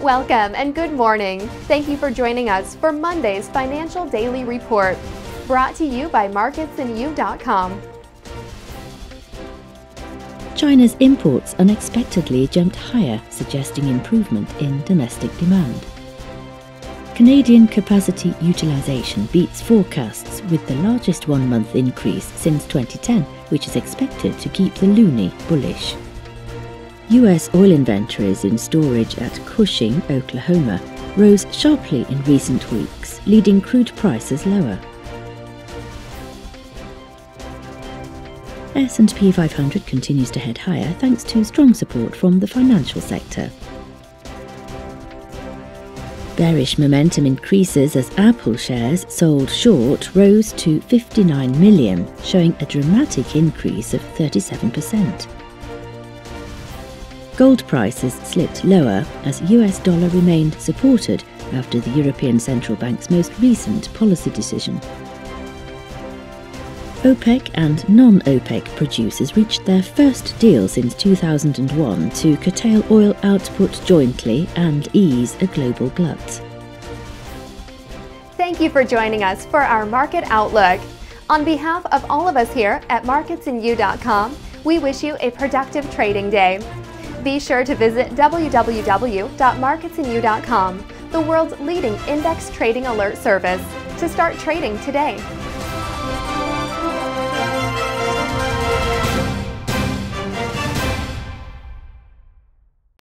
Welcome and good morning. Thank you for joining us for Monday's Financial Daily Report, brought to you by MarketsandYou.com. China's imports unexpectedly jumped higher, suggesting improvement in domestic demand. Canadian capacity utilization beats forecasts with the largest one month increase since 2010, which is expected to keep the loonie bullish. US oil inventories in storage at Cushing, Oklahoma, rose sharply in recent weeks, leading crude prices lower. S&P 500 continues to head higher thanks to strong support from the financial sector. Bearish momentum increases as Apple shares sold short rose to 59 million, showing a dramatic increase of 37%. Gold prices slipped lower as US dollar remained supported after the European Central Bank's most recent policy decision. OPEC and non OPEC producers reached their first deal since 2001 to curtail oil output jointly and ease a global glut. Thank you for joining us for our market outlook. On behalf of all of us here at MarketsandYou.com, we wish you a productive trading day. Be sure to visit www.marketsandYou.com, the world's leading index trading alert service, to start trading today.